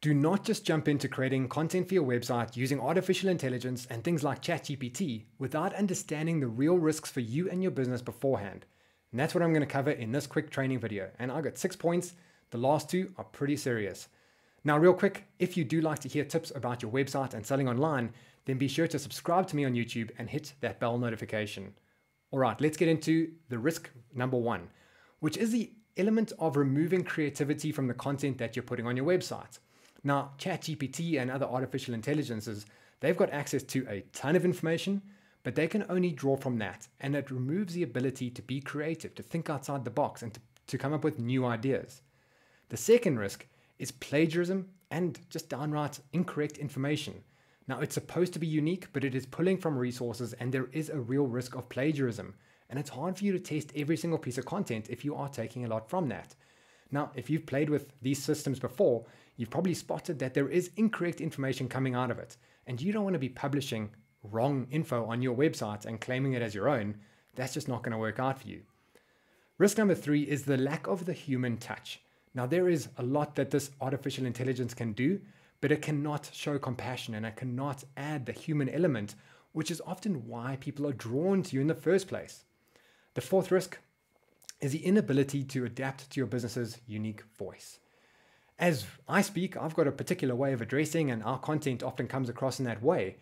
Do not just jump into creating content for your website using artificial intelligence and things like ChatGPT without understanding the real risks for you and your business beforehand. And that's what I'm going to cover in this quick training video. And I got six points. The last two are pretty serious. Now, real quick, if you do like to hear tips about your website and selling online, then be sure to subscribe to me on YouTube and hit that bell notification. All right, let's get into the risk number one, which is the element of removing creativity from the content that you're putting on your website. Now, ChatGPT and other artificial intelligences, they've got access to a ton of information, but they can only draw from that. And it removes the ability to be creative, to think outside the box, and to, to come up with new ideas. The second risk is plagiarism and just downright incorrect information. Now, it's supposed to be unique, but it is pulling from resources, and there is a real risk of plagiarism. And it's hard for you to test every single piece of content if you are taking a lot from that. Now, if you've played with these systems before, you've probably spotted that there is incorrect information coming out of it. And you don't want to be publishing wrong info on your website and claiming it as your own. That's just not going to work out for you. Risk number three is the lack of the human touch. Now, there is a lot that this artificial intelligence can do, but it cannot show compassion and it cannot add the human element, which is often why people are drawn to you in the first place. The fourth risk is the inability to adapt to your business's unique voice. As I speak, I've got a particular way of addressing, and our content often comes across in that way.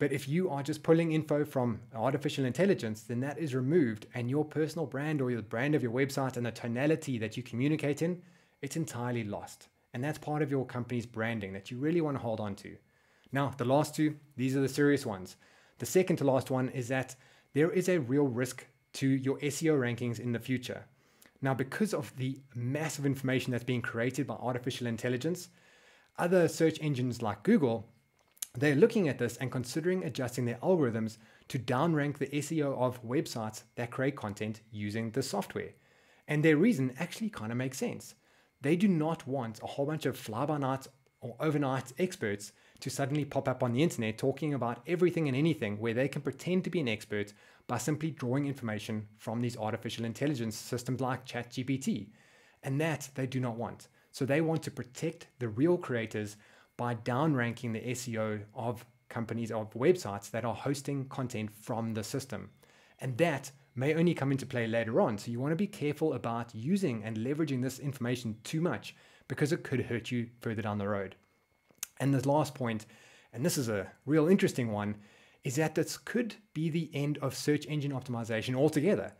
But if you are just pulling info from artificial intelligence, then that is removed, and your personal brand or your brand of your website and the tonality that you communicate in, it's entirely lost. And that's part of your company's branding that you really want to hold on to. Now, the last two, these are the serious ones. The second to last one is that there is a real risk to your SEO rankings in the future. Now, because of the massive information that's being created by artificial intelligence, other search engines like Google, they're looking at this and considering adjusting their algorithms to downrank the SEO of websites that create content using the software. And their reason actually kind of makes sense. They do not want a whole bunch of fly by night or overnight experts to suddenly pop up on the internet talking about everything and anything where they can pretend to be an expert by simply drawing information from these artificial intelligence systems like ChatGPT. And that they do not want. So they want to protect the real creators by downranking the SEO of companies of websites that are hosting content from the system. And that may only come into play later on. So you want to be careful about using and leveraging this information too much because it could hurt you further down the road. And the last point, and this is a real interesting one, is that this could be the end of search engine optimization altogether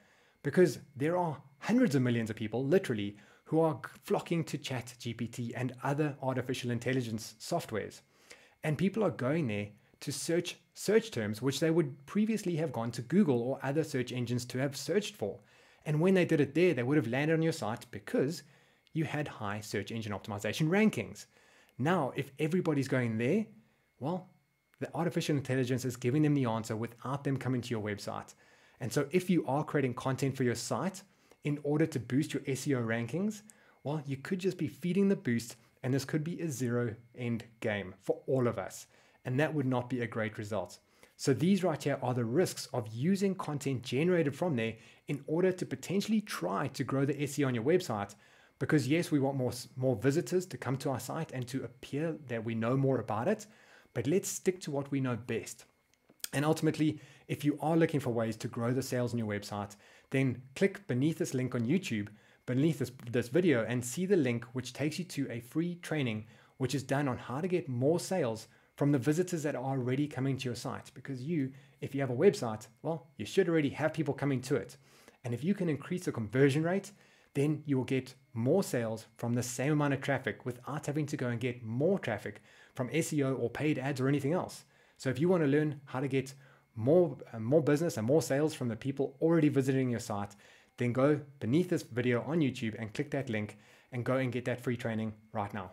because there are hundreds of millions of people, literally, who are flocking to Chat GPT and other artificial intelligence softwares. And people are going there to search search terms which they would previously have gone to Google or other search engines to have searched for. And when they did it there, they would have landed on your site because you had high search engine optimization rankings. Now, if everybody's going there, well, the artificial intelligence is giving them the answer without them coming to your website. And so, if you are creating content for your site in order to boost your SEO rankings, well, you could just be feeding the boost, and this could be a zero end game for all of us. And that would not be a great result. So, these right here are the risks of using content generated from there in order to potentially try to grow the SEO on your website because yes, we want more, more visitors to come to our site and to appear that we know more about it, but let's stick to what we know best. And ultimately, if you are looking for ways to grow the sales on your website, then click beneath this link on YouTube, beneath this, this video, and see the link which takes you to a free training which is done on how to get more sales from the visitors that are already coming to your site. Because you, if you have a website, well, you should already have people coming to it. And if you can increase the conversion rate, then you will get more sales from the same amount of traffic without having to go and get more traffic from SEO or paid ads or anything else. So if you want to learn how to get more uh, more business and more sales from the people already visiting your site, then go beneath this video on YouTube and click that link and go and get that free training right now.